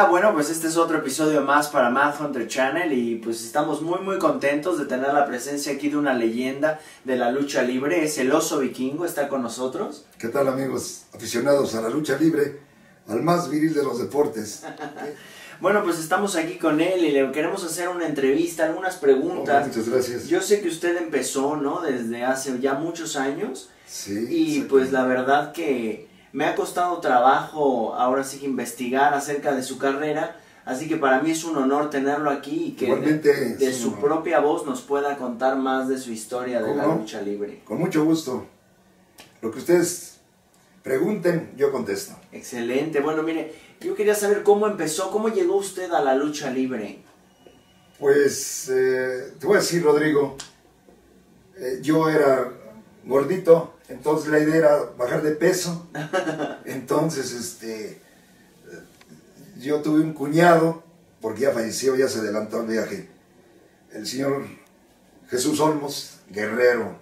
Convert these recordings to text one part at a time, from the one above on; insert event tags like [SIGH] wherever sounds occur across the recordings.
Hola, bueno, pues este es otro episodio más para Mad Hunter Channel y pues estamos muy muy contentos de tener la presencia aquí de una leyenda de la lucha libre, es el oso vikingo, está con nosotros. ¿Qué tal amigos aficionados a la lucha libre, al más viril de los deportes? [LAUGHS] Bueno, pues estamos aquí con él y le queremos hacer una entrevista, algunas preguntas. Oh, muchas gracias. Yo sé que usted empezó, ¿no? Desde hace ya muchos años. Sí. Y pues la verdad que me ha costado trabajo ahora sí que investigar acerca de su carrera. Así que para mí es un honor tenerlo aquí y que de, su honor. propia voz nos pueda contar más de su historia de ¿Cómo la no? lucha libre. Con mucho gusto. Lo que ustedes pregunten, yo contesto. Excelente. Bueno, mire, yo quería saber cómo empezó, cómo llegó usted a la lucha libre. Pues eh, te voy a decir, Rodrigo, eh, yo era gordito, entonces la idea era bajar de peso. Entonces, este, yo tuve un cuñado, porque ya falleció, ya se adelantó el viaje, el señor Jesús Olmos, guerrero,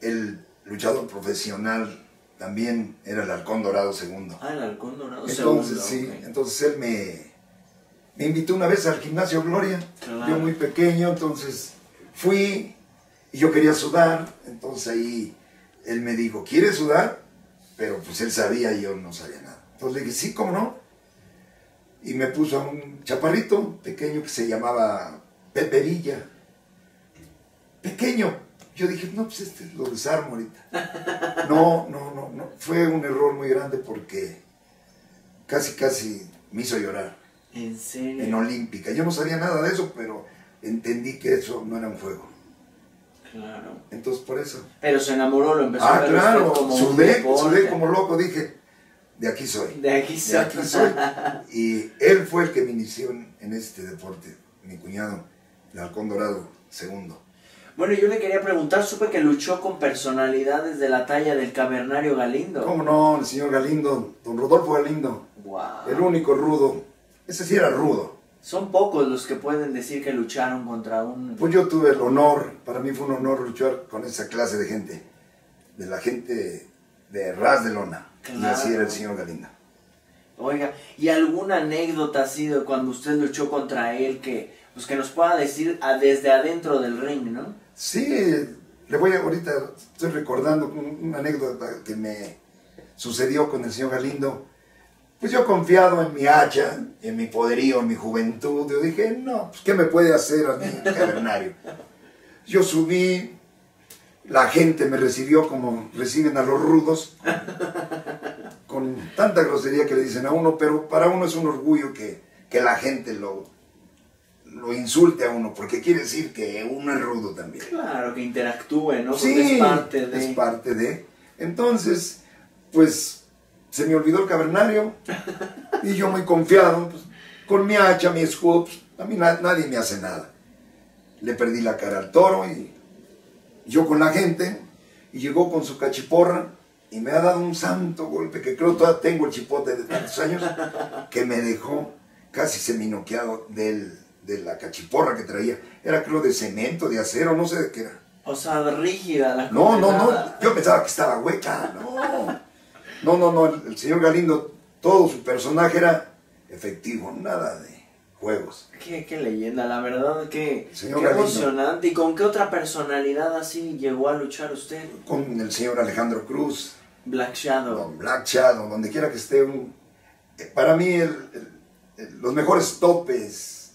el luchador profesional, también era el halcón dorado segundo. Ah, el halcón dorado. Entonces, segundo, sí, entonces él me, me invitó una vez al gimnasio Gloria, Claro. yo muy pequeño, entonces fui y yo quería sudar, entonces ahí él me dijo, ¿quieres sudar? Pero pues él sabía y yo no sabía nada. Entonces le dije, sí, ¿cómo no? Y me puso a un chaparrito pequeño que se llamaba Pepe Villa. Pequeño. Yo dije, no, pues este lo desarmo ahorita. [LAUGHS] No, no, no, no. Fue un error muy grande porque casi, casi me hizo llorar En serio. en Olímpica. Yo no sabía nada de eso, pero entendí que eso no era un juego. Claro. Entonces, por eso. Pero se enamoró, lo empezó a Ah, ver claro, como sudé, sudé como loco, dije, de aquí soy. De aquí De soy. aquí soy. [LAUGHS] Y él fue el que me inició en, en este deporte, mi cuñado, el halcón dorado segundo. Bueno, yo le quería preguntar, supe que luchó con personalidades de la talla del cavernario Galindo. ¿Cómo no? El señor Galindo, don Rodolfo Galindo, Wow. el único rudo. Ese sí era rudo. Son pocos los que pueden decir que lucharon contra un... Pues yo tuve el honor, para mí fue un honor luchar con esa clase de gente, de la gente de ras de lona. Y Claro. así era el señor Galindo. Oiga, ¿y alguna anécdota así de cuando usted luchó contra él que, pues que nos pueda decir a- desde adentro del ring, ¿no? Sí, le voy a, ahorita, estoy recordando un- una anécdota que me sucedió con el señor Galindo. Pues yo confiado en mi hacha, en mi poderío, en mi juventud, yo dije, no, pues ¿qué me puede hacer a mí, cavernario? Yo subí, la gente me recibió como reciben a los rudos, con tanta grosería que le dicen a uno, pero para uno es un orgullo que, que la gente lo, lo insulte a uno, porque quiere decir que uno es rudo también. Claro, que interactúe, ¿no? Porque Sí, es parte de... es parte de. Entonces, pues se me olvidó el cavernario y yo muy confiado, pues, con mi hacha, mi escudo, pues, a mí na- nadie me hace nada. Le perdí la cara al toro y yo con la gente y llegó con su cachiporra y me ha dado un santo golpe que creo todavía tengo el chipote de tantos años que me dejó casi seminoqueado del, de la cachiporra que traía. Era creo de cemento, de acero, no sé de qué era. O sea, rígida la No, no, no, yo pensaba que estaba hueca, no. No, no, no, el, el señor Galindo, todo su personaje era efectivo, nada de juegos. Qué, qué leyenda, la verdad, qué Galindo. emocionante. ¿Y con qué otra personalidad así llegó a luchar usted? Con el señor Alejandro Cruz, Black Shadow. don Black Shadow, donde quiera que esté. un- eh, para mí, el- el- el- los mejores topes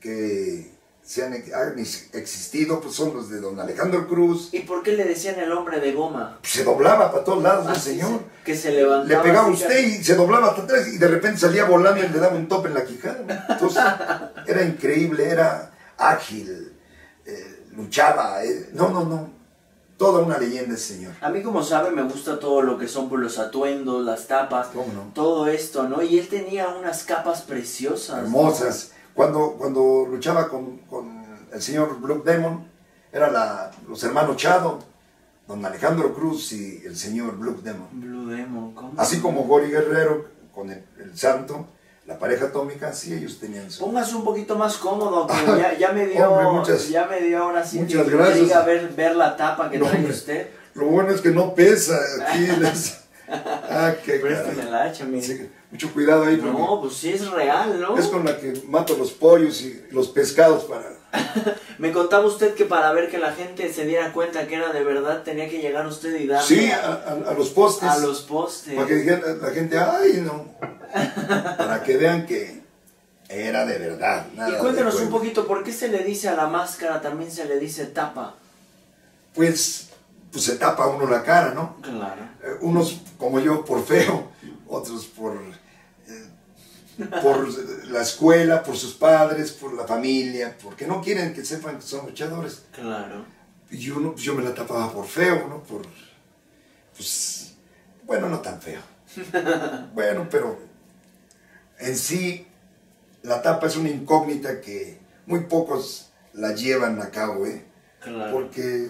que se han, han ex- existido pues son los de don Alejandro Cruz. ¿Y por qué le decían el hombre de goma? Se doblaba para todos lados el Así señor. se- que se levantaba. Le pegaba usted y se doblaba hasta atrás y de repente salía volando y le daba un tope en la quijada. ¿no? Entonces, era increíble, era ágil, eh, luchaba. eh, no, no, no. Toda una leyenda ese señor. A mí, como sabe, me gusta todo lo que son pues, los atuendos, las tapas, ¿Cómo no? todo esto, ¿no? Y él tenía unas capas preciosas. Hermosas. Cuando, cuando luchaba con, con el señor Blue Demon, eran los hermanos Chado, don Alejandro Cruz y el señor Blue Demon. Blue Demon, ¿cómo? Así como Gori Guerrero con el, el santo, la pareja atómica, sí, ellos tenían su... Póngase un poquito más cómodo, [LAUGHS] que ya, ya me dio, Hombre, muchas- ya me dio ahora sí muchas gracias. intriga ver, ver la tapa que No, trae hombre. usted. Lo bueno es que no pesa aquí. les- [LAUGHS] [LAUGHS] Ah, qué Préstame caray. el hacha, mire. Sí, mucho cuidado ahí No, pues sí es real, ¿no? es con la que mato los pollos y los pescados para... [LAUGHS] Me contaba usted que para ver que la gente se diera cuenta que era de verdad tenía que llegar usted y darle Sí, a, a, a- a los postes. a los postes. Para que dijera la gente, ay, no. [LAUGHS] Para que vean que era de verdad. nada Y cuéntenos un poquito, ¿por qué se le dice a la máscara, también se le dice tapa? Pues, pues se tapa uno la cara, ¿no? Claro. Eh, Unos como yo por feo, otros por, eh, por la escuela, por sus padres, por la familia, porque no quieren que sepan que son luchadores. Claro. Y yo, no- yo me la tapaba por feo, ¿no? Por, pues, bueno, no tan feo. [LAUGHS] bueno, pero en sí la tapa es una incógnita que muy pocos la llevan a cabo, ¿eh? Claro. Porque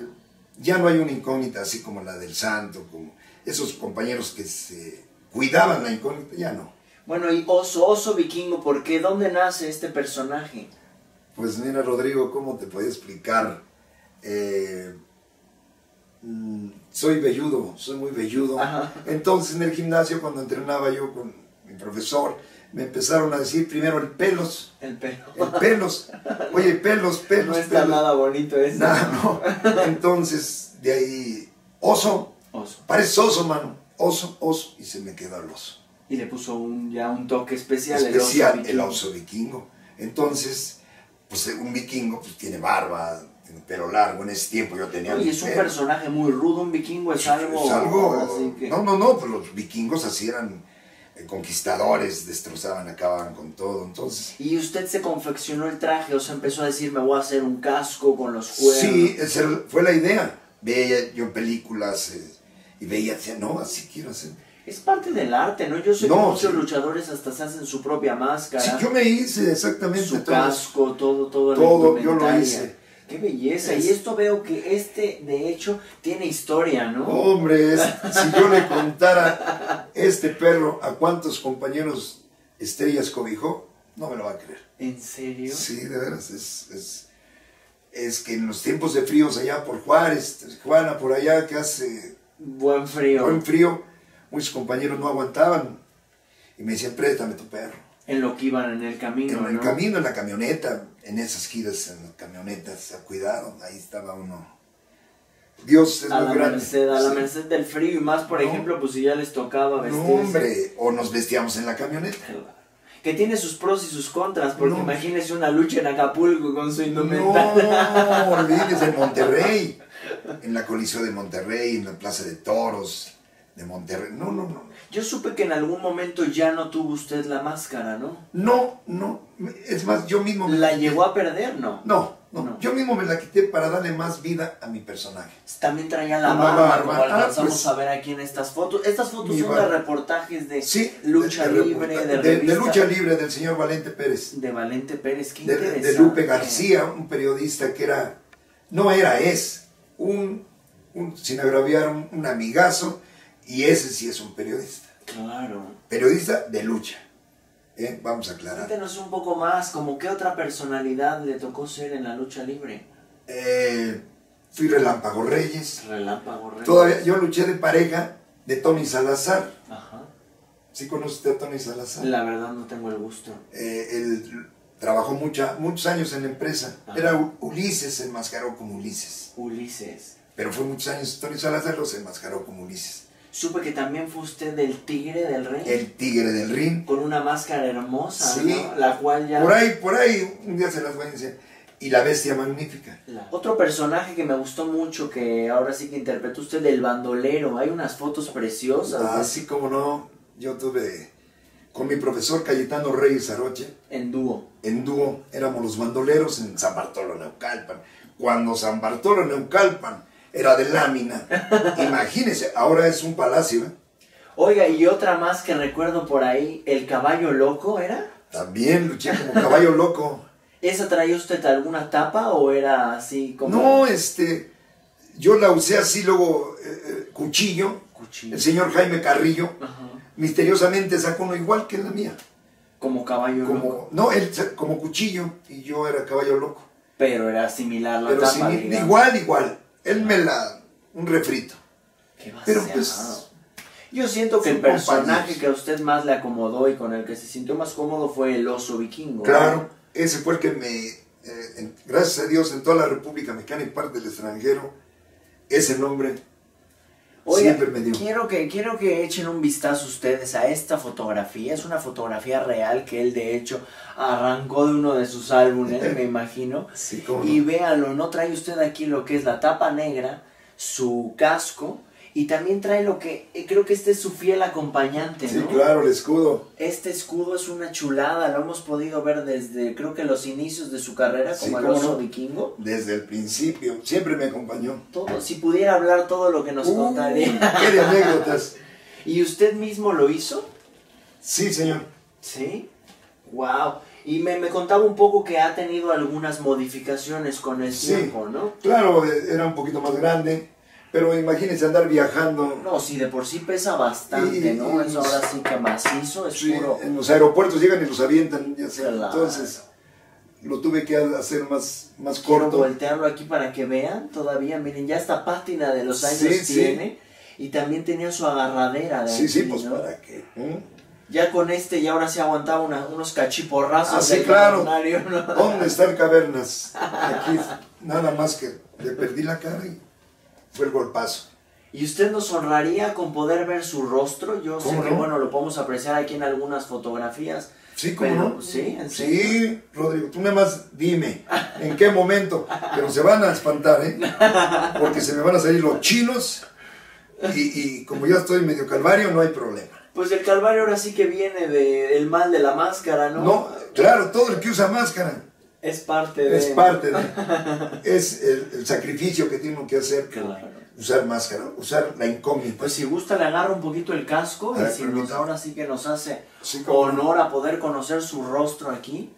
ya no hay una incógnita así como la del santo, como esos compañeros que se cuidaban la incógnita, ya no. Bueno, y Oso, Oso Vikingo, ¿por qué? ¿Dónde nace este personaje? Pues mira, Rodrigo, ¿cómo te podía explicar? Eh, mm, soy velludo, soy muy velludo. Ajá. Entonces en el gimnasio, cuando entrenaba yo con mi profesor, me empezaron a decir primero el pelos, El pelo. el pelos. Oye, pelos, pelos, No está pelos. nada bonito eso. Nada, no. Entonces, de ahí, oso, Oso. parece oso, mano. Oso, oso, y se me quedó el oso. Y le puso un, ya un toque especial, Especial, el oso. el vikingo. oso vikingo. Entonces, pues un vikingo pues, tiene barba, tiene pelo largo. En ese tiempo yo tenía. Oye, mi es un pelo. personaje muy rudo, un vikingo es algo... Es algo- así que- No, no, no, pues los vikingos así eran eh, conquistadores, destrozaban, acababan con todo. Entonces, Y usted se confeccionó el traje, o sea, empezó a decir, me voy a hacer un casco con los cuernos. sí, esa fue la idea. Veía yo películas eh, y veía, decía, no, así quiero hacer. Es parte del arte, ¿no? Yo sé que No, muchos sí. luchadores hasta se hacen su propia máscara, Sí, yo me hice exactamente su todo casco, todo, todo, Todo, yo lo hice. Qué belleza. Es- Y esto veo que este, de hecho, tiene historia, ¿no? Hombre, es- [LAUGHS] si yo le contara este perro a cuántos compañeros estrellas cobijó, no me lo va a creer. ¿En serio? Sí, de veras, es, es, es que en los tiempos de fríos allá por Juárez, Juana, por allá que hace Buen frío. buen frío, muchos compañeros no aguantaban y me decían, préstame tu perro. En lo que iban en el camino, En el ¿no? camino, en la camioneta, en esas giras en las camionetas, a cuidado, ahí estaba uno. Dios es a muy la grande. merced, a la Sí. merced del frío y más, por No. ejemplo, pues si ya les tocaba No, vestirse. hombre, o nos vestíamos en la camioneta. Que tiene sus pros y sus contras, porque No. imagínese una lucha en Acapulco con su indumentaria. No, olvides en Monterrey, en la Coliseo de Monterrey, en la Plaza de Toros de Monterrey. No, no, no. Yo supe que en algún momento ya no tuvo usted la máscara, ¿no? No, no. Es más, yo mismo me ¿La llegó a perder? No. No, no, No. Yo mismo me la quité para darle más vida a mi personaje. También traía la barba, barba. como Ah, alcanzamos pues. a ver aquí en estas fotos. Estas fotos son de reportajes de Sí. lucha de- de libre, de, de, lucha libre del señor Valente Pérez. De Valente Pérez, qué De, de interesante. Lupe García, un periodista que era, no era, es, un, un sin agraviar, un, un amigazo, y ese sí es un periodista. Claro. Periodista de lucha. ¿eh? Vamos a aclarar. Cuéntenos un poco más, como qué otra personalidad le tocó ser en la lucha libre. Eh, fui Relámpago Reyes. Relámpago Reyes. Todavía, yo luché de pareja de Tony Salazar. Ajá. ¿Sí conoce usted a Tony Salazar? La verdad no tengo el gusto. Eh, él trabajó mucha, muchos años en la empresa. Ajá. Era U- Ulises, se enmascaró como Ulises. Ulises. Pero fue muchos años Tony Salazar, los enmascaró como Ulises. Supe que también fue usted el tigre del rey. El tigre del ring. Con una máscara hermosa, Sí. ¿no? La cual ya... Por ahí, por ahí, un día se las voy a enseñar. Y la bestia magnífica. La- Otro personaje que me gustó mucho, que ahora sí que interpretó usted, el bandolero. Hay unas fotos preciosas de- Así como no, yo tuve con mi profesor Cayetano Reyes Aroche, en dúo. en dúo, éramos los bandoleros en San Bartolo, Neucalpan. Cuando San Bartolo, Neucalpan era de lámina, imagínense, ahora es un palacio. ¿eh? Oiga, y otra más que recuerdo por ahí, el caballo loco, ¿era? También luché como caballo loco. [LAUGHS] ¿Esa traía usted alguna tapa o era así como... No, este, yo la usé así luego, eh, eh, cuchillo. Cuchillo. El señor Jaime Carrillo Ajá. misteriosamente sacó uno igual que la mía. Como caballo loco. Como, no, él como cuchillo y yo era caballo loco. Pero era similar la Pero tapa, digamos. igual, igual. Él me la, un refrito. Qué Pero pues, Yo siento que el personaje compañeros. que a usted más le acomodó y con el que se sintió más cómodo fue el oso vikingo. Claro, ese fue el que me, eh, en- gracias a Dios, en toda la República Mexicana y parte del extranjero, ese nombre Oiga, quiero que, quiero que echen un vistazo ustedes a esta fotografía. Es una fotografía real que él de hecho arrancó de uno de sus álbumes, me imagino. [LAUGHS] Sí, cómo Y no. véanlo, no trae usted aquí lo que es la tapa negra, su casco y también trae lo que eh, creo que este es su fiel acompañante, Sí, ¿no? claro, el escudo. Este escudo es una chulada, lo hemos podido ver desde creo que los inicios de su carrera Sí, como el cómo oso no. vikingo. Desde el principio, siempre me acompañó. Todo, si pudiera hablar todo lo que nos Uh, contaría. ¡Qué de anécdotas! [LAUGHS] ¿Y usted mismo lo hizo? Sí, señor. Sí. Wow. Y me, me contaba un poco que ha tenido algunas modificaciones con el Sí. tiempo, ¿no? Claro, era un poquito más grande, pero imagínense andar viajando. No, si de por sí pesa bastante, Y- ¿no? y- Es ahora sí que macizo, es Sí, puro. en los aeropuertos llegan y los avientan, ya sea. Claro. Entonces, lo tuve que hacer más, más Quiero corto. voltearlo aquí para que vean todavía. Miren, ya esta pátina de los años Sí, sí. tiene. Y también tenía su agarradera de Sí, sí, aquí, pues ¿no? para qué. ¿eh? Ya con este ya ahora se aguantaba una- unos cachiporrazos Ah, sí, del claro. ¿no? ¿Dónde está el cavernas? [LAUGHS] Aquí, nada más que le perdí la cara y fue el golpazo. ¿Y usted nos honraría con poder ver su rostro? Yo sé ¿Cómo que, no? bueno, lo podemos apreciar aquí en algunas fotografías. Sí, ¿cómo pero, no? ¿Sí? ¿En serio? Sí, Rodrigo, tú nada más dime en qué momento, pero se van a espantar, ¿eh? Porque se me van a salir los chinos y, y como ya estoy medio calvario, no hay problema. Pues el calvario ahora sí que viene de- del mal de la máscara, ¿no? No, claro, todo el que usa máscara Es parte de... es parte de... Es el, el sacrificio que tiene que hacer, Claro. usar máscara, usar la incógnita. Pues si gusta le agarra un poquito el casco A y ver, si nos, ahora sí que nos hace Sí, honor a poder conocer su rostro aquí.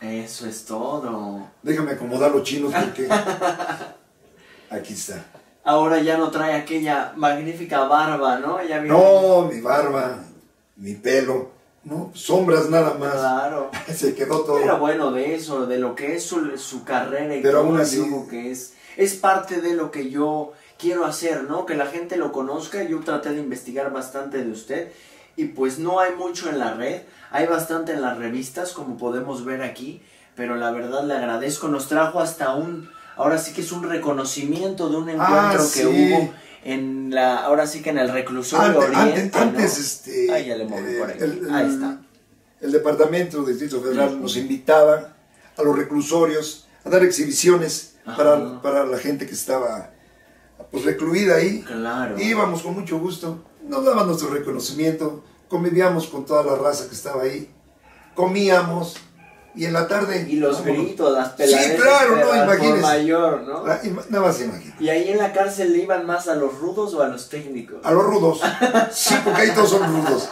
Eso es todo. Déjame acomodar los chinos porque... [LAUGHS] Aquí está. Ahora ya no trae aquella magnífica barba, ¿no? Ya No, mi barba, mi pelo, no, sombras nada más. Claro. [LAUGHS] Se quedó todo. Pero bueno, de eso, de lo que es su, su carrera y Pero todo, aún así- digo que es, es parte de lo que yo quiero hacer, ¿no? Que la gente lo conozca. Yo traté de investigar bastante de usted y pues no hay mucho en la red, hay bastante en las revistas, como podemos ver aquí, pero la verdad le agradezco. Nos trajo hasta un, ahora sí que es un reconocimiento de un encuentro Ah, que sí. hubo en la, ahora sí que en el reclusorio Antes, antes, Oriente, ¿no? antes, este, Ahí ya le moví por aquí. el, el- Ahí está. el Departamento del Distrito Federal nos invitaba a los reclusorios a dar exhibiciones para, para la gente que estaba pues, recluida ahí. Claro. Íbamos con mucho gusto, nos daban nuestro reconocimiento, convivíamos con toda la raza que estaba ahí, comíamos y en la tarde... Y los vámonos. gritos, las Sí, peladeras claro, no, imagínese. mayor, ¿no? La- ima- nada más imagina. Y ahí en la cárcel le iban más a los rudos o a los técnicos. A los rudos. Sí, porque ahí todos son rudos.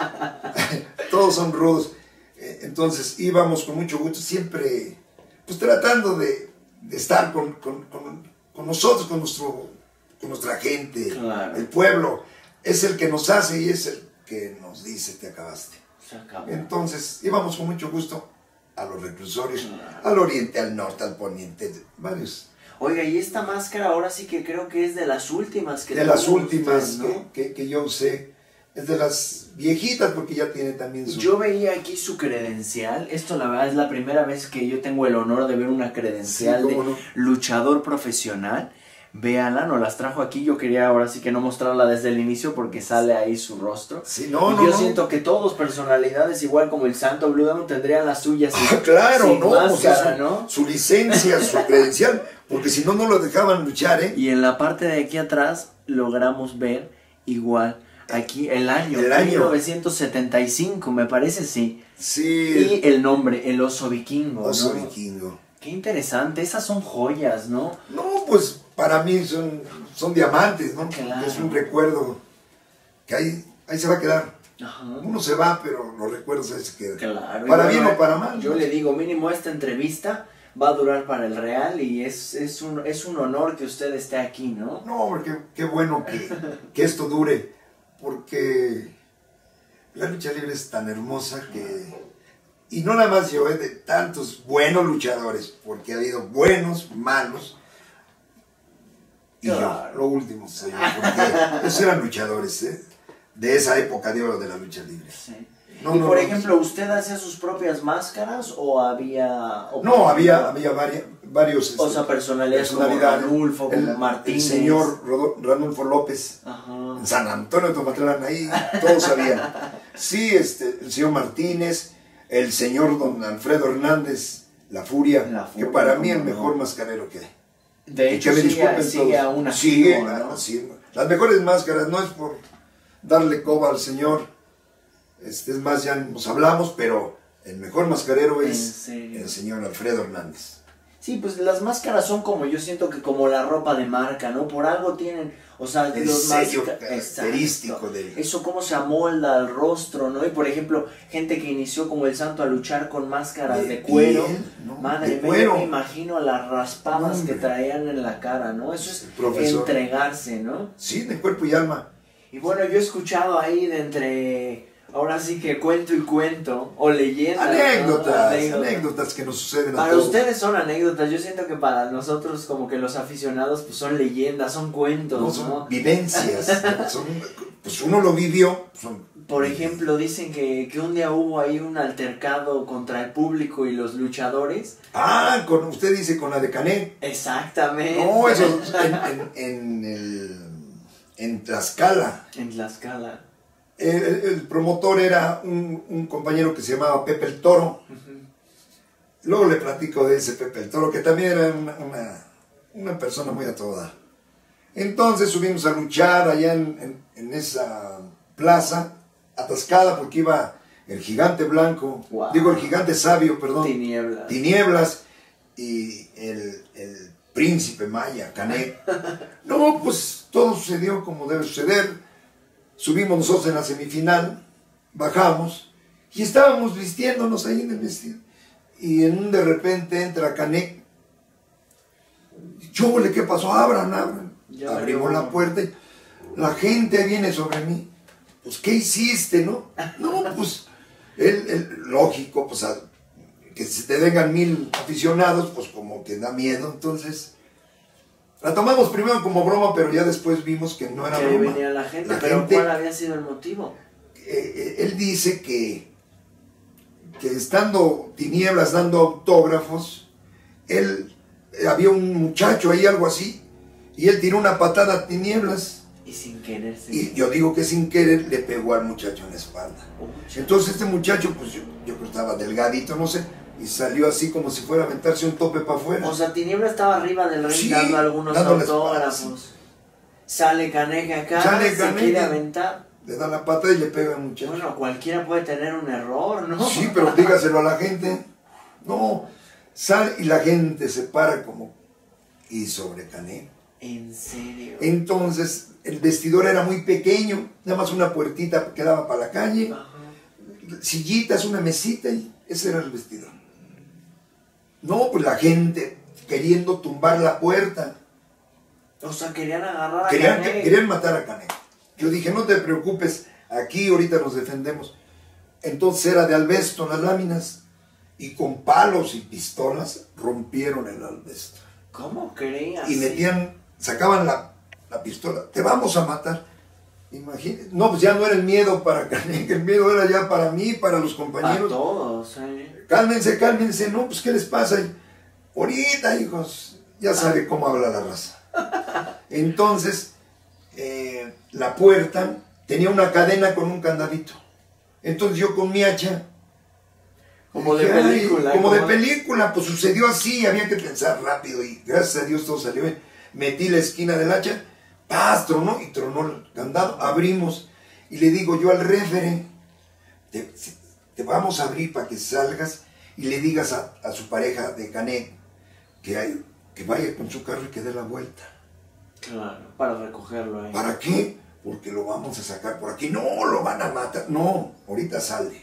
[LAUGHS] todos son rudos. Eh, Entonces íbamos con mucho gusto, siempre pues tratando de, de estar con, con- con- con nosotros, con, nuestro, con nuestra gente. Claro. El pueblo es el que nos hace y es el que nos dice te acabaste. Se acabó. Entonces íbamos con mucho gusto a los reclusorios, al oriente, al norte, al poniente, varios. Oiga, y esta máscara ahora sí que creo que es de las últimas que de las últimas usted, ¿no? que, que- yo usé. Es de las viejitas porque ya tiene también su... Yo veía aquí su credencial. Esto la verdad es la primera vez que yo tengo el honor de ver una credencial Sí, de no. luchador profesional. Véanla, nos las trajo aquí. Yo quería ahora sí que no mostrarla desde el inicio porque sale ahí su rostro. Sí, no, y no, yo no. siento que todos personalidades, igual como el Santo Blue Demon, tendrían las suyas. Ah, claro, sin no, máscara, eso, ¿no? su licencia, su [LAUGHS] credencial, porque si no, no lo dejaban luchar, ¿eh? Y en la parte de aquí atrás logramos ver igual aquí el año, El año. 1975, me parece sí. Sí, Y el nombre, el oso vikingo. oso ¿no? vikingo. Qué interesante, esas son joyas, ¿no? No, pues para mí son, son diamantes, ¿no? Claro. Es un recuerdo que ahí, ahí se va a quedar. Ajá. Uno se va, pero los recuerdos ahí se quedan. Claro. Para bien o para mal. Yo ¿no? le digo, mínimo esta entrevista va a durar para el Real y es, es, un, es un honor que usted esté aquí, ¿no? No, hombre, qué, qué bueno que, que esto dure, porque la lucha libre es tan hermosa que... Y no nada más yo, es de tantos buenos luchadores, porque ha habido buenos, malos, y yo. Lo último soy yo, porque [LAUGHS] esos eran luchadores, ¿eh? De esa época de oro de la lucha libre. Sí. No, y no, por no. ejemplo, ¿usted hacía sus propias máscaras o había... o- No, había, había vari- varios... O este, sea, personalidades como. Ranulfo, como el, Martínez. El señor Rodo- Ranulfo López. Ajá. en San Antonio de Tomatlán, ahí todos sabían. Sí, este, el señor Martínez, el señor don Alfredo Hernández, La Furia, La Furia, que para mí el mejor mascarero que hay. De Y hecho, que me sigue, sigue aún Sigue, ¿no? Las mejores máscaras no es por darle coba al señor, este, es más, ya nos hablamos, pero el mejor mascarero ¿En es el señor Alfredo Hernández. Sí, pues las máscaras son como, yo siento que como la ropa de marca, ¿no? Por algo tienen, o sea, El los sello característico del- Eso cómo se amolda al rostro, ¿no? Y por ejemplo, gente que inició como el santo a luchar con máscaras de, De cuero. piel, ¿no? Madre mía, me imagino las raspadas que traían en la cara, ¿no? Eso es entregarse, ¿no? Sí, de cuerpo y alma. Y bueno, yo he escuchado ahí de entre, ahora sí que cuento y cuento, o leyenda. ¿no? Anécdotas, Anécdotas. que nos suceden a Para todos. ustedes son anécdotas, yo siento que para nosotros como que los aficionados pues son leyendas, son cuentos, No, ¿no? son vivencias, [LAUGHS] ¿no? Son- pues uno lo vivió. son- Por ejemplo, dicen que, que un día hubo ahí un altercado contra el público y los luchadores. Ah, con, usted dice con la de Canet. Exactamente. No, eso [LAUGHS] en, en, en el, en Tlaxcala. En Tlaxcala. El, promotor era un, un compañero que se llamaba Pepe el Toro. Luego le platico de ese Pepe el Toro, que también era una, una, una persona muy a todo dar. Entonces subimos a luchar allá en, en- en esa plaza, atascada, porque iba el gigante blanco, Wow. digo el gigante sabio, perdón, Tinieblas. Tinieblas y el, el príncipe Maya, Canet. [LAUGHS] No, pues todo sucedió como debe suceder. Subimos nosotros en la semifinal, bajamos y estábamos vistiéndonos ahí en el vestido. Y en un de repente entra Canet. Chúbole, ¿qué pasó? Abran, abran. Ya Abrimos la puerta y la gente viene sobre mí. Pues, ¿qué hiciste, no? No, pues, él, él- lógico, pues, a- que se te vengan mil aficionados, pues como que da miedo. Entonces, la tomamos primero como broma, pero ya después vimos que no era Que broma. venía la gente, La pero gente- ¿cuál había sido el motivo? eh, eh, él dice que, que estando tinieblas dando autógrafos, él eh, había un muchacho ahí, algo así, y él tiró una patada a tinieblas. Y sin querer se- Y yo digo que sin querer le pegó al muchacho en la espalda. Entonces este muchacho, pues yo, yo creo que estaba delgadito, no sé, y salió así como si fuera a aventarse un tope para afuera. O sea, Tiniebla estaba arriba del ring Sí, dando algunos autógrafos. Sale Caneque acá, Sale se Caneque. quiere aventar. Le da la patada y le pega muchacho. Bueno, cualquiera puede tener un error, ¿no? Sí, pero dígaselo a la gente. No, sale y la gente se para como... Y sobre Cané. En serio. Entonces, el vestidor era muy pequeño, nada más una puertita que daba para la calle, Ajá. sillitas, una mesita y ese era el vestidor. No, pues la gente queriendo tumbar la puerta. O sea, querían agarrar a Querían, Canek. querían matar a Canek. Yo dije, no te preocupes, aquí ahorita nos defendemos. Entonces era de albesto las láminas y con palos y pistolas rompieron el albesto. ¿Cómo creías? Y metían, sacaban la, la pistola, te vamos a matar. Imagínate, no, pues ya no era el miedo para Canek, el miedo era ya para mí, para los Para compañeros. todos, ¿eh? Cálmense, cálmense, no, pues ¿qué les pasa? Y, Ahorita, hijos, ya sabe cómo habla la raza. Entonces, eh, la puerta tenía una cadena con un candadito. Entonces yo con mi hacha, Como de película. como de película, pues sucedió así, había que pensar rápido y gracias a Dios todo salió bien. Metí la esquina del hacha, ¡paz! tronó y tronó el candado, abrimos y le digo yo al refere, te, vamos a abrir para que salgas y le digas a, a su pareja de Canet que, hay, que vaya con su carro y que dé la vuelta. Claro, para recogerlo ahí. ¿Para qué? Porque lo vamos a sacar por aquí. No, lo van a matar. No, ahorita sale.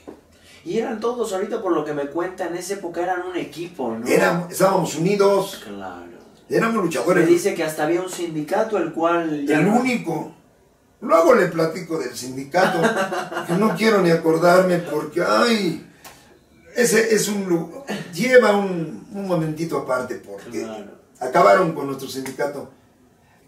Y eran todos, ahorita por lo que me cuentan, en esa época eran un equipo, ¿no? Estábamos unidos, Claro. éramos Me luchadores. dice que hasta había un sindicato el cual... El único. Luego le platico del sindicato, que no quiero ni acordarme porque, ay, ese es un... lu- Lleva un, un momentito aparte porque Claro. acabaron con nuestro sindicato.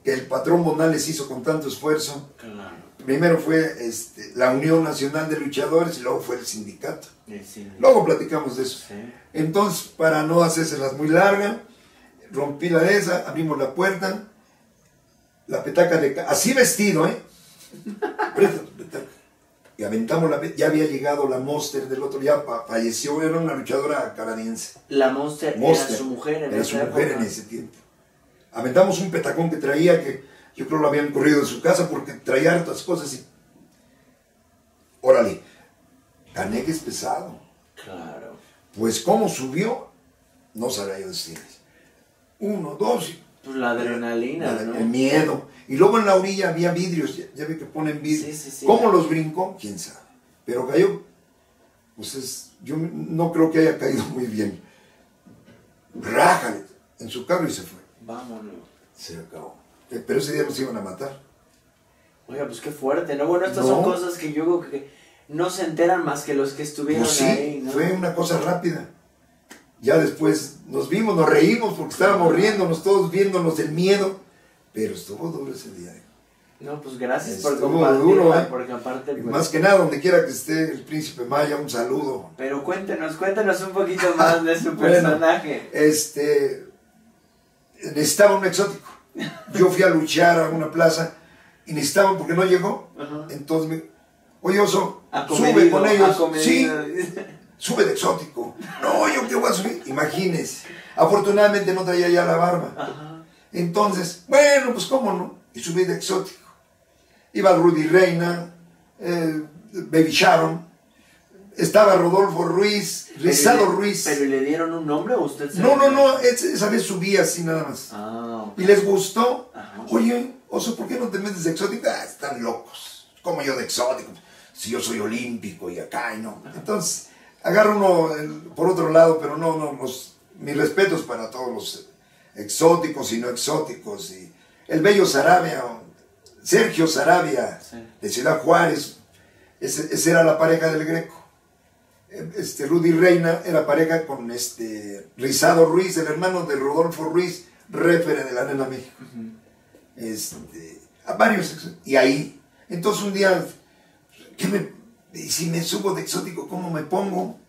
que el patrón Bonales hizo con tanto esfuerzo. Claro. Primero fue este, la Unión Nacional de Luchadores y luego fue el sindicato. Sí. Luego platicamos de eso. Sí. Entonces, para no hacérselas muy larga, rompí la de esa, abrimos la puerta, la petaca de... Así vestido, ¿eh? [LAUGHS] Y aventamos la... Ya había llegado la Monster del otro, ya fa- falleció, era una luchadora canadiense. La Monster, Monster. era su mujer en Era su mujer época. en ese tiempo. Aventamos un petacón que traía, que yo creo lo habían corrido de su casa porque traía hartas cosas y... Órale, Caneque es pesado. Claro. Pues cómo subió, no sabía yo decirles. Uno, dos, y- Pues la adrenalina, la- ¿no? el miedo. Y luego en la orilla había vidrios, ya, ya ve que ponen vidrios. Sí, sí, sí. ¿Cómo los brincó? ¿Quién sabe? Pero cayó, pues es, yo no creo que haya caído [LAUGHS] muy bien. Rájale en su carro y se fue. Vámonos. Se acabó. Eh, Pero ese día nos iban a matar. Oiga, pues qué fuerte, ¿no? Bueno, estas son cosas que yo creo que no se enteran más que los que estuvieron Pues sí, ahí, ¿no? fue una cosa rápida. Ya después nos vimos, nos reímos porque estábamos riéndonos todos, viéndonos el miedo. Pero estuvo duro ese día. ¿eh? No, pues gracias por Estuvo compartir, duro, ¿eh? porque aparte, pues... más que nada, donde quiera que esté el príncipe Maya, un saludo. Pero cuéntenos, cuéntenos un poquito más de su [LAUGHS] Bueno. personaje. Este, necesitaba un exótico. Yo fui a luchar a una plaza y necesitaban porque no llegó. Ajá. Entonces me, oye oso, sube con ellos. Sí. Sube de exótico. No, yo qué voy a subir. Imagínese. Afortunadamente no traía ya la barba. Ajá. Entonces, bueno, pues cómo no. Y subí de exótico. Iba Rudy Reina, eh, Baby Sharon, estaba Rodolfo Ruiz, Rizado Ruiz. ¿Pero le dieron un nombre o usted se No, no, no, es- esa vez subí así nada más. Ah. Y les gustó. Ajá. Oye, oso, ¿por qué no te metes de exótico? Ah, están locos. Como yo de exótico. Si yo soy olímpico y acá y no. Entonces, agarra uno el- por otro lado, pero no, no, los, mis respetos para todos los exóticos y no exóticos. Y el bello Sarabia, Sergio Sarabia, Sí. de Ciudad Juárez, ese, ese era la pareja del Greco. Eh, Este, Rudy Reina era pareja con este Rizado Ruiz, el hermano de Rodolfo Ruiz, refere de la Arena México. Este, a varios. Y ahí, entonces un día, ¿qué me, y si me subo de exótico, ¿cómo me pongo?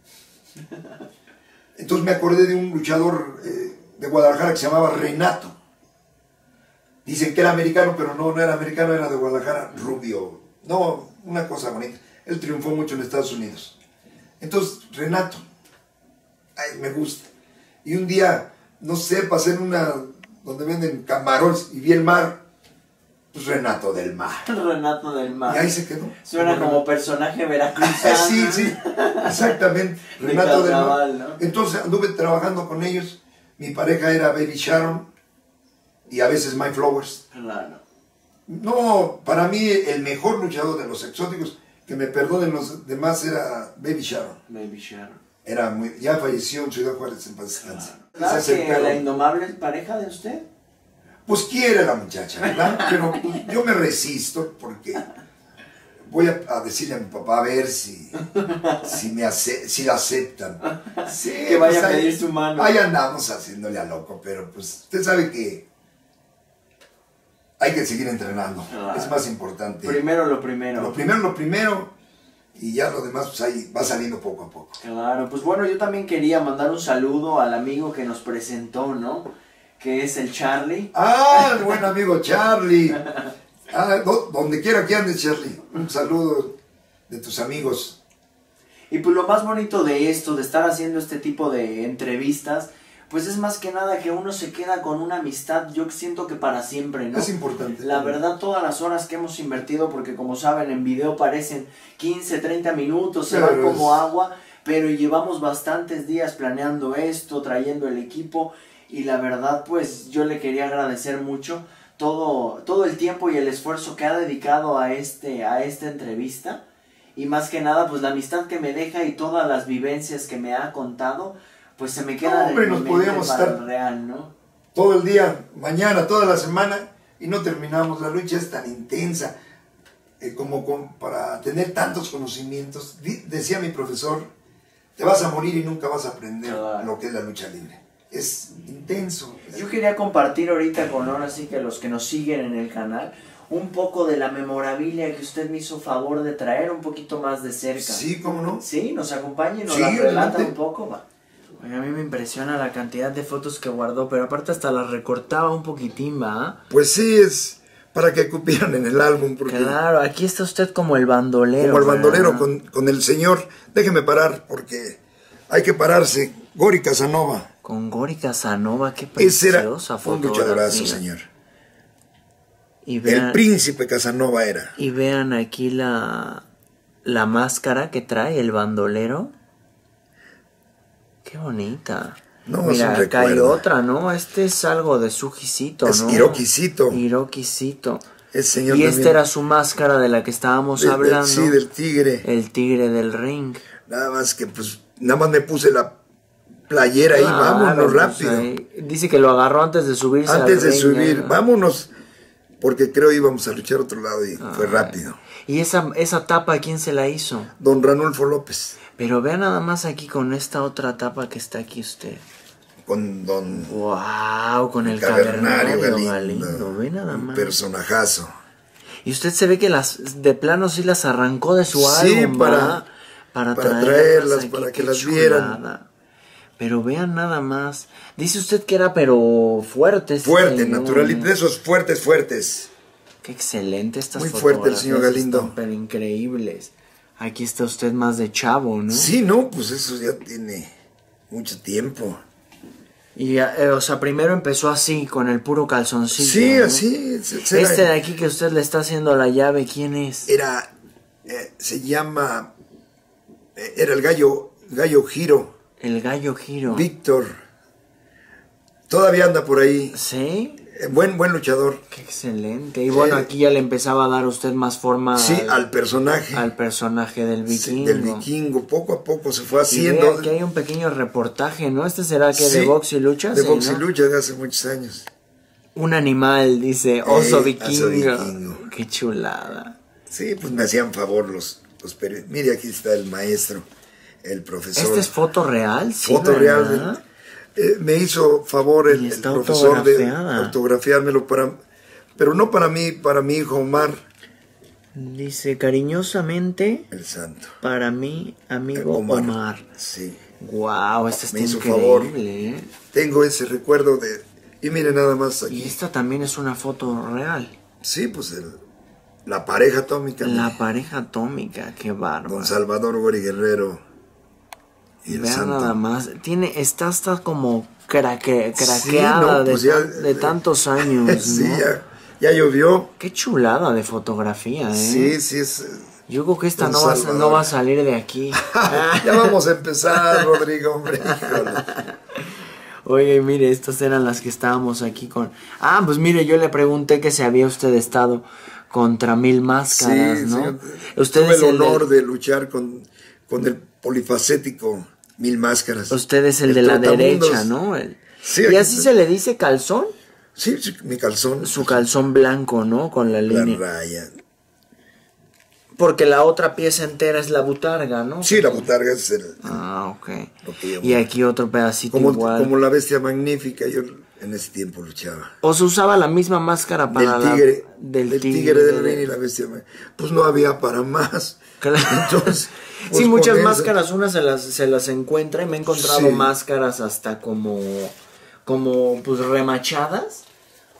Entonces me acordé de un luchador eh, de Guadalajara que se llamaba Renato. Dicen que era americano, pero no, no era americano, era de Guadalajara, rubio. No, una cosa bonita. Él triunfó mucho en Estados Unidos. Entonces, Renato, ay, me gusta. Y un día, no sé, pasé en una donde venden camarones y vi el mar, Renato del mar. [LAUGHS] Renato del Mar. Y ahí se quedó. Suena como personaje veracruzano. Ah, sí, sí, [LAUGHS] exactamente. De Renato del Mar. Entonces anduve trabajando con ellos. Mi pareja era Baby Sharon y a veces My Flowers. Claro. No, para mí el mejor luchador de los exóticos, que me perdonen los demás, era Baby Sharon. Baby Sharon. Era muy, ya falleció en Ciudad Juárez en paz descanse. ¿Verdad Ese es el que perro. la indomable pareja de usted? Pues quiere la muchacha, ¿verdad? Pero pues, yo me resisto porque voy a, a decirle a mi papá a ver si, si, me ace- si la aceptan. Sí, Que vaya pues, a ahí- pedir su mano. Ahí andamos haciéndole a loco, pero pues usted sabe que hay que seguir entrenando. Claro. Es más importante. Primero lo primero. Lo primero, lo primero, y ya lo demás pues ahí va saliendo poco a poco. Claro, pues bueno, yo también quería mandar un saludo al amigo que nos presentó, ¿no? Que es el Charlie. Ah, el buen amigo Charlie. Ah, do- donde quiera que andes, Charlie. Un saludo de tus amigos. Y pues lo más bonito de esto, de estar haciendo este tipo de entrevistas, pues es más que nada que uno se queda con una amistad, yo siento que para siempre, ¿no? Es importante. La verdad, todas las horas que hemos invertido, porque como saben, en video parecen 15, 30 minutos, se van como agua, pero llevamos bastantes días planeando esto, trayendo el equipo, y la verdad, pues yo le quería agradecer mucho todo, todo el tiempo y el esfuerzo que ha dedicado a, este, a esta entrevista, y más que nada, pues la amistad que me deja y todas las vivencias que me ha contado, pues se me quedan Hombre, en mi nos podíamos estar- real, ¿no? Todo el día, mañana, toda la semana, y no terminamos. La lucha es tan intensa eh, como con- para tener tantos conocimientos. Decía mi profesor, te vas a morir y nunca vas a aprender Claro. lo que es la lucha libre. Es intenso. Yo quería compartir ahorita con ahora sí que los que nos siguen en el canal un poco de la memorabilia que usted me hizo favor de traer un poquito más de cerca. Sí, ¿cómo no? Sí, nos acompaña y nos Sí, la relata un poco, va. A mí me impresiona la cantidad de fotos que guardó, pero aparte hasta las recortaba un poquitín, va. Pues sí, es para que cupieran en el álbum, porque Claro, aquí está usted como el bandolero. como el bandolero con, con el señor, déjeme parar, porque hay que pararse. Gori Casanova, Con Gori Casanova, qué preciosa un fotografía. luchadorazo, señor. Y vean, El príncipe Casanova era. y vean aquí la, la máscara que trae el bandolero. Qué bonita. No, Mira, un acá hay otra, ¿no? Este es algo de Sujicito, Es ¿no? Hiroquisito. Hiroquisito. Señor Y esta era su máscara de la que estábamos De- de- hablando. sí, del tigre. El tigre del ring. Nada más que, pues, nada más me puse la playera ahí, Claro, vámonos pues, rápido. ahí- Dice que lo agarró antes de subirse Antes de subir, ¿eh? vámonos, porque creo íbamos a luchar a otro lado y fue rápido. ¿Y esa, esa tapa quién se la hizo? Don Ranulfo López, Pero vea nada más aquí con esta otra tapa que está aquí usted. con Don Wow, con el Cavernario Galindo, Galindo. Ve nada un más. personajazo. Y usted se ve que las de plano sí las arrancó de su Sí, álbum, para- para, para traerlas traerlas, aquí, para que las vieran. Pero vean nada más. Dice usted que era pero fuerte. este Fuerte, señor, de esos fuertes, fuertes. Qué excelente estas Muy fuerte el señor Galindo. pero increíbles. Aquí está usted más de chavo, ¿no? Sí, no, pues eso ya tiene mucho tiempo. Y, eh, o sea, primero empezó así, con el puro calzoncillo. Sí, ¿no? así. se- Este de aquí que usted le está haciendo la llave, ¿quién es? Era, eh, se llama, eh, era el gallo, gallo Giro, El gallo giro. Víctor. Todavía anda por ahí. ¿Sí? Eh, Buen, buen luchador. Qué excelente. Y bueno, Eh, aquí ya le empezaba a dar usted más forma Sí, al personaje. al personaje del Sí, vikingo. del vikingo. Poco a poco se fue haciendo. vea que hay un pequeño reportaje, ¿no? Este será que de box y lucha. De Sí, box y lucha de hace muchos años. Un animal, dice, oso oso vikingo. vikingo. Qué chulada. Sí, pues me hacían favor los, los periodistas. Mire, aquí está el maestro, el profesor. ¿Esta es foto real? Sí, foto ¿verdad? real. Eh, me hizo favor el, Y profesor de autografiármelo para, pero no para mí, para mi hijo Omar, Dice cariñosamente el santo. para mi amigo Omar. Omar. Sí. Wow, esta está Me hizo increíble. favor. ¿eh? Tengo ese recuerdo de y mire nada más Y aquí. esta también es una foto real. Sí, pues el- la pareja atómica. La pareja atómica, qué bárbaro. Don Salvador Gori Guerrero y Vean santo. nada más. Tiene, está hasta como craque, Sí, craqueada de, pues ya- de tantos [LAUGHS] años. sí, ¿no? ya, ya llovió. Qué chulada de fotografía, ¿eh? Sí, sí es. eh, Yo creo que esta no va, no va a salir de aquí. [LAUGHS] ya vamos a empezar, Rodrigo, hombre. [LAUGHS] Oye, mire, estas eran las que estábamos aquí con... Ah, pues mire, yo le pregunté que si había usted estado contra mil máscaras, Sí, ¿no? señor. Usted Tuve el honor de luchar con, con el polifacético Mil Máscaras. Usted es el, El de la derecha, ¿no? El- Sí, ¿Y así está. se le dice calzón? Sí, sí, mi calzón. Su calzón blanco, ¿no? Con la La línea. raya. Porque la otra pieza entera es la butarga, ¿no? Sí, la butarga es el, Ah, ok. Y aquí otro pedacito como, igual. como la bestia magnífica. Yo en ese tiempo luchaba. O se usaba la misma máscara para Del la- tigre. del, del tigre, tigre del de- ring y la bestia magnífica. Pues no había para más. Claro. [LAUGHS] Entonces, sí, con muchas máscaras, unas se las, se las encuentra y me he encontrado Sí. máscaras hasta como, como pues remachadas.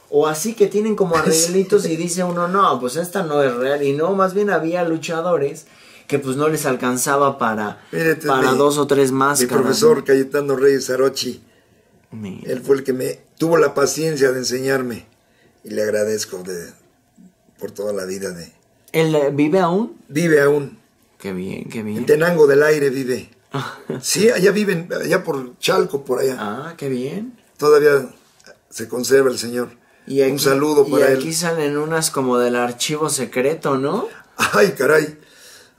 O así que tienen como [LAUGHS] arreglitos y dice uno, no, pues esta no es real. Y no, más bien había luchadores que pues no les alcanzaba para, Mírate, para mi- dos o tres Mi máscaras. profesor Cayetano Reyes Arochi. Mira. Él fue el que me tuvo la paciencia de enseñarme. Y le agradezco de, por toda la vida de. ¿Él eh, vive aún? Vive aún. Qué bien, qué bien. En Tenango del Aire vive. [LAUGHS] Sí, allá viven, allá por Chalco, por allá. ah, qué bien. Todavía se conserva el señor. Y aquí, Un saludo y para aquí él. salen unas como del archivo secreto, ¿no? Ay, caray.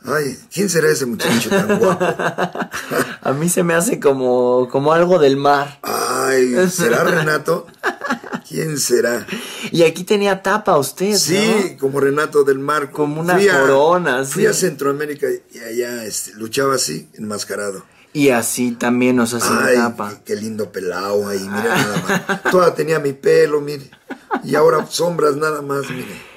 Ay, ¿quién será ese muchacho tan guapo? [LAUGHS] A mí se me hace como, como algo del mar. Ay, ¿será Renato? [LAUGHS] ¿Quién será? Y aquí tenía tapa usted, Sí, como Renato del Mar. Como una Fui a- corona, Fui sí. a Centroamérica y allá este, luchaba así, enmascarado. Y así también nos hacen Ay, tapa. qué, qué lindo pelado ahí, mira nada más. Toda tenía mi pelo, mire. Y ahora sombras nada más, mire.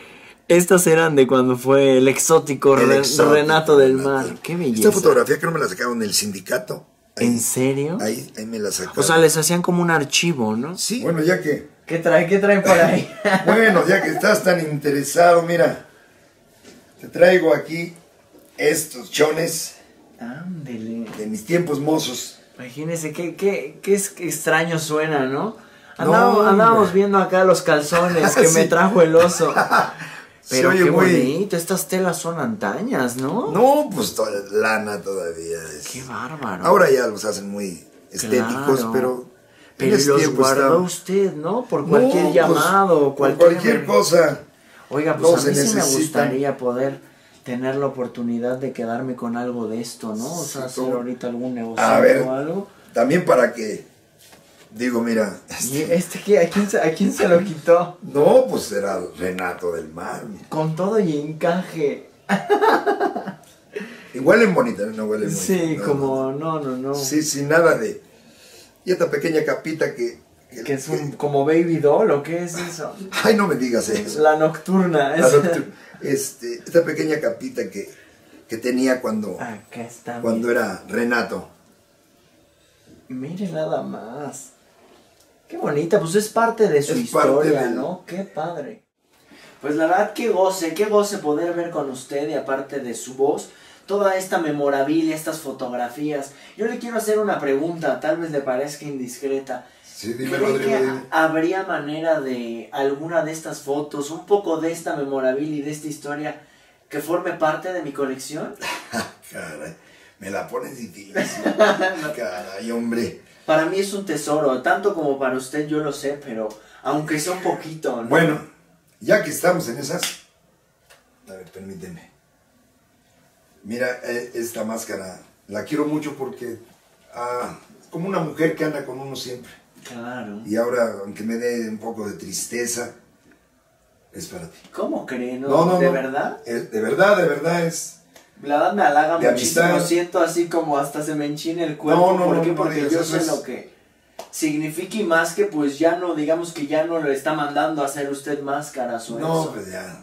Estas eran de cuando fue el exótico, El Re- exótico, Renato del Renato. Mar. Qué belleza. Esta fotografía que no me la sacaron en el sindicato. Ahí, ¿En serio? Ahí, ahí me la sacaron. O sea, les hacían como un archivo, ¿no? sí. Bueno, ya que, ¿Qué trae? ¿Qué trae por ahí? [LAUGHS] bueno, ya que estás tan interesado, mira, te traigo aquí estos chones Ándele. de mis tiempos mozos. Imagínese qué, qué, qué extraño suena, ¿no? Andábamos, viendo acá los calzones que [LAUGHS] me trajo el oso. [LAUGHS] Pero qué muy- bonito, estas telas son antañas, ¿no? No, pues toda lana todavía. es- Qué bárbaro. Ahora ya los hacen muy estéticos, Claro. pero. Pero los tiempo guardó usted, ¿no? Por cualquier pues, llamado, por cualquier... cualquier cosa. Oiga, pues No, a mí sí me gustaría poder tener la oportunidad de quedarme con algo de esto, ¿no? O sea, hacer ahorita algún negocio A ver. o algo. También para que. Digo, mira. ¿Y este qué? ¿A quién, se, ¿A quién se lo quitó? No, pues era Renato del Mar. mira. Con todo y encaje. [LAUGHS] Y huelen bonita, no huelen bonita. Sí, no, como, no, no, no. no. Sí, sin nada de. Y esta pequeña capita que. Que es un, como baby doll, ¿o qué es eso? [LAUGHS] Ay, no me digas eso. La nocturna. La doctor- este, esta pequeña capita que, que tenía cuando, Acá está. cuando era Renato. Mire nada más. Qué bonita, pues es parte de su Es historia, ¿no? Qué padre. Pues la verdad, qué goce, qué goce poder ver con usted y aparte de su voz, toda esta memorabilia, estas fotografías. Yo le quiero hacer una pregunta, tal vez le parezca indiscreta. Sí, dime, ¿Cree Rodrigo. que dime. habría manera de alguna de estas fotos, un poco de esta memorabilia y de esta historia, que forme parte de mi colección? [LAUGHS] Caray, me la pones difícil. [LAUGHS] Caray, hombre. Para mí es un tesoro, tanto como para usted yo lo sé, pero aunque sea un poquito, ¿no? Bueno, ya que estamos en esas. A ver, permíteme. Mira, eh, esta máscara la quiero mucho porque. Ah, como una mujer que anda con uno siempre. Claro. Y ahora, aunque me dé un poco de tristeza, es para ti. ¿Cómo cree, no? No, no, ¿De verdad? Es- de verdad, de verdad es. La verdad me halaga De muchísimo, amistad. siento así como hasta se me enchina el cuerpo. No, no, ¿Por no, qué? no Porque yo sé es- lo que significa y más que pues ya no, digamos que ya no lo está mandando a hacer usted máscaras o No, eso. pues ya.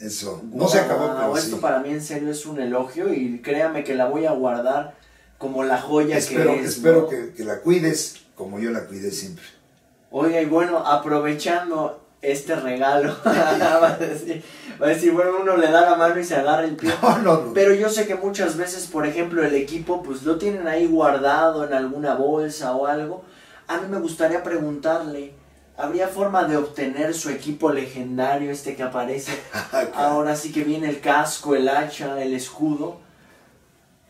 Eso. No se acabó, pero esto sí. para mí en serio es un elogio y créame que la voy a guardar como la joya Espero, que es. espero ¿no? que, que la cuides como yo la cuidé siempre. Oiga, y bueno, aprovechando este regalo, [LAUGHS] va, a decir, va a decir, bueno, uno le da la mano y se agarra el pie. [LAUGHS] No, no, no. Pero yo sé que muchas veces, por ejemplo, el equipo, pues lo tienen ahí guardado en alguna bolsa o algo. A mí me gustaría preguntarle, ¿habría forma de obtener su equipo legendario, este que aparece? [LAUGHS] Ahora sí que viene el casco, el hacha, el escudo.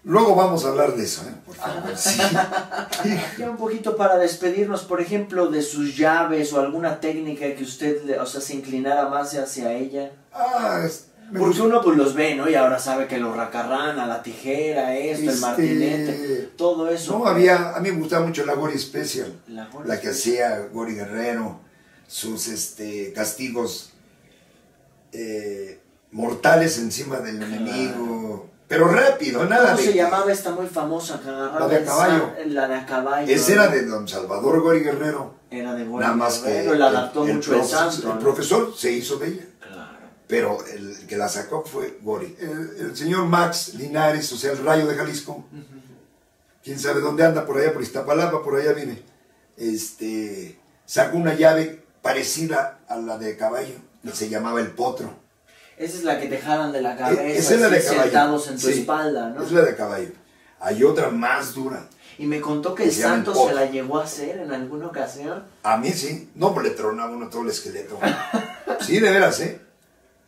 Luego vamos a hablar de eso, ¿eh? Por favor. Sí. [LAUGHS] Ya un poquito para despedirnos, por ejemplo, de sus llaves o alguna técnica que usted, o sea, se inclinara más hacia ella. Ah, es- me Porque uno pues los ve, ¿no? Y ahora sabe que los racarrana, la tijera, esto, el Este, martinete, todo eso. No, había, a mí me gustaba mucho la Gori Special, La Gori la que hacía Gori Guerrero, sus este, castigos eh, mortales encima del enemigo, pero rápido, nada ¿Cómo de se que- llamaba esta muy famosa que agarraba La de a caballo. sa- La de a caballo. Esa era de don Salvador Gori Guerrero, Era de Gori nada más que Guerrero, la adaptó el mucho el santo. el ¿no? profesor se hizo de ella. Pero el que la sacó fue Gori. El, el señor Max Linares, o sea, el rayo de Jalisco, quién sabe dónde anda, por allá, por Iztapalapa, por allá viene, este, sacó una llave parecida a la de caballo, y se llamaba el potro. Esa es la que te jalan de la cabeza, E- Esa es la de caballo. sentados en tu Sí, espalda, ¿no? Es la de caballo. Hay otra más dura. Y me contó que el Que el santo se la llegó a hacer en alguna ocasión. A mí sí, no, le tronaba uno todo el esqueleto. [LAUGHS] Sí, de veras, ¿eh?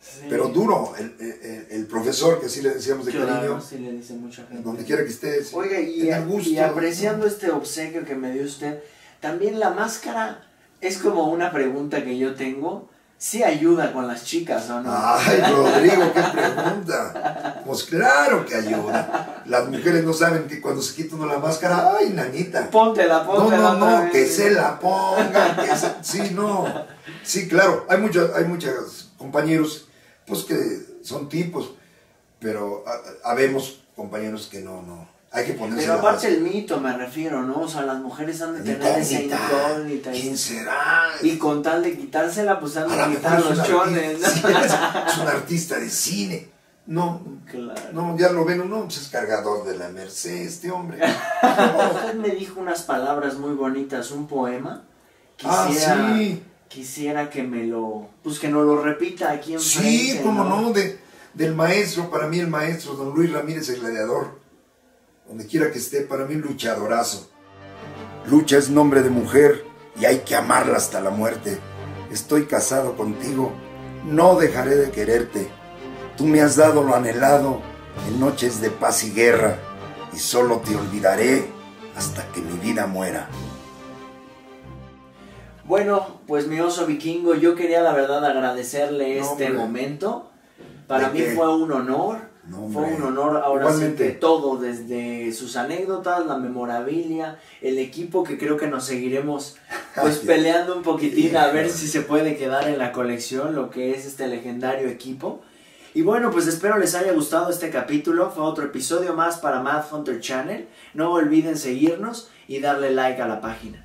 Sí. Pero duro, el, el- el profesor, que así le decíamos de Claro, cariño, sí le dice mucha gente. donde quiera que estés. Oiga, y, gusto, apreciando este obsequio que me dio usted, también la máscara es como una pregunta que yo tengo. ¿Sí ayuda con las chicas o no? Ay, [LAUGHS] Rodrigo, qué pregunta. Pues claro que ayuda. Las mujeres no saben que cuando se quita uno la máscara, ay, nanita. Póntela, No, póntela. no, no, vez. que se la pongan. que se- Sí, no. Sí, claro. Hay muchos, hay muchos compañeros, pues que son tipos, pero ha- habemos compañeros que no, no. Hay que ponerse Pero aparte el mito me refiero, ¿no? O sea, las mujeres han de tener esa Incógnita. ¿Quién será? Y con tal de quitársela, pues han de quitar los chones. sí, [LAUGHS] es, un artista de cine. No, Claro. no, ya lo ven, no, pues es cargador de la Merced, este hombre. [LAUGHS] Usted me dijo unas palabras muy bonitas, un poema. Ah, Quisiera, sí. Quisiera que me lo, pues que nos lo repita aquí en Sí, cómo no, de, del maestro, para mí el maestro, don Luis Ramírez el gladiador. Donde quiera que esté, para mí luchadorazo. Lucha es nombre de mujer y hay que amarla hasta la muerte. Estoy casado contigo, no dejaré de quererte. Tú me has dado lo anhelado en noches de paz y guerra y solo te olvidaré hasta que mi vida muera. Bueno, pues mi oso vikingo, yo quería la verdad agradecerle No, este hombre. momento. Para ¿De mí qué? fue un honor. No, fue un honor ahora Igualmente. sí que todo, desde sus anécdotas, la memorabilia, el equipo que creo que nos seguiremos pues [LAUGHS] peleando un poquitín a ver si se puede quedar en la colección lo que es este legendario equipo. Y bueno, pues espero les haya gustado este capítulo. Fue otro episodio más para Mad Hunter Channel. No olviden seguirnos y darle like a la página.